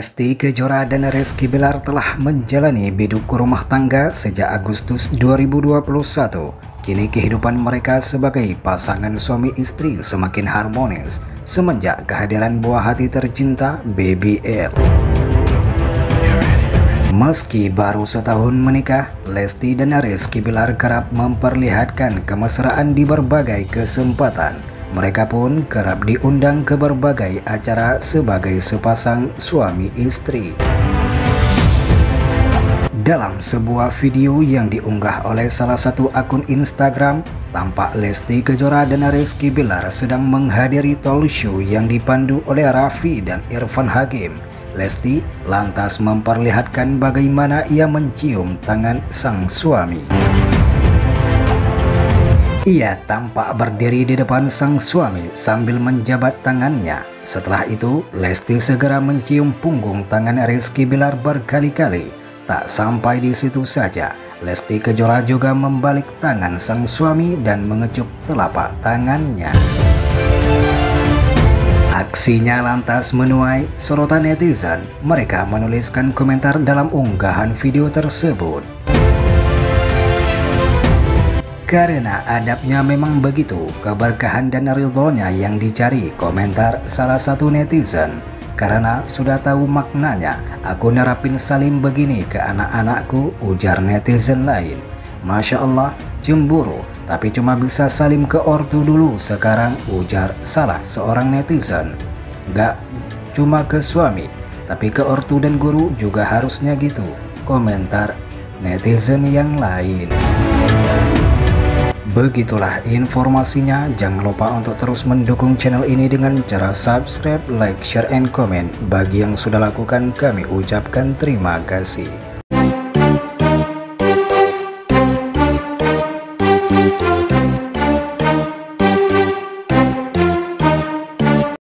Lesti Kejora dan Rizky Bilar telah menjalani biduk rumah tangga sejak Agustus 2021. Kini kehidupan mereka sebagai pasangan suami istri semakin harmonis semenjak kehadiran buah hati tercinta Baby L. Meski baru setahun menikah, Lesti dan Rizky Bilar kerap memperlihatkan kemesraan di berbagai kesempatan. Mereka pun kerap diundang ke berbagai acara sebagai sepasang suami istri. Dalam sebuah video yang diunggah oleh salah satu akun Instagram, tampak Lesti Kejora dan Rizky Bilar sedang menghadiri talk show yang dipandu oleh Raffi dan Irfan Hakim. Lesti lantas memperlihatkan bagaimana ia mencium tangan sang suami. Ia tampak berdiri di depan sang suami sambil menjabat tangannya. Setelah itu, Lesti segera mencium punggung tangan Rizky Bilar berkali-kali. Tak sampai di situ saja, Lesti Kejora juga membalik tangan sang suami dan mengecup telapak tangannya. Aksinya lantas menuai sorotan netizen. Mereka menuliskan komentar dalam unggahan video tersebut. Karena adabnya memang begitu, keberkahan dan ridhonya yang dicari, komentar salah satu netizen. Karena sudah tahu maknanya, aku nerapin salim begini ke anak-anakku, ujar netizen lain. Masya Allah, cemburu, tapi cuma bisa salim ke ortu dulu sekarang, ujar salah seorang netizen. Gak cuma ke suami, tapi ke ortu dan guru juga harusnya gitu, komentar netizen yang lain. Begitulah informasinya, jangan lupa untuk terus mendukung channel ini dengan cara subscribe, like, share, and comment. Bagi yang sudah lakukan, kami ucapkan terima kasih.